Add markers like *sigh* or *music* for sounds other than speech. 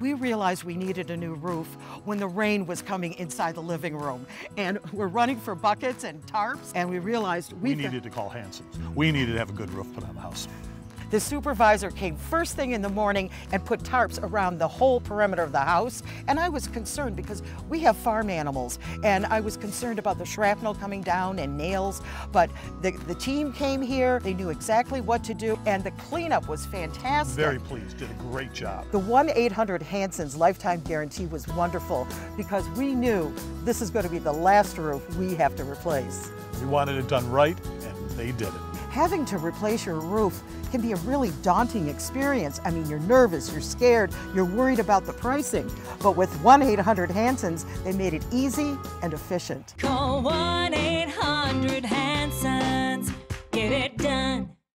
We realized we needed a new roof when the rain was coming inside the living room. And *laughs* we're running for buckets and tarps, and we realized we needed to call Hansons. We needed to have a good roof put on the house. The supervisor came first thing in the morning and put tarps around the whole perimeter of the house. And I was concerned because we have farm animals and I was concerned about the shrapnel coming down and nails. But the, the team came here, they knew exactly what to do, and the cleanup was fantastic. Very pleased, did a great job. The 1-800 Hansons lifetime guarantee was wonderful because we knew this is going to be the last roof we have to replace. We wanted it done right, and they did it. Having to replace your roof can be a really daunting experience. I mean, you're nervous, you're scared, you're worried about the pricing. But with 1-800 Hansons, they made it easy and efficient. Call 1-800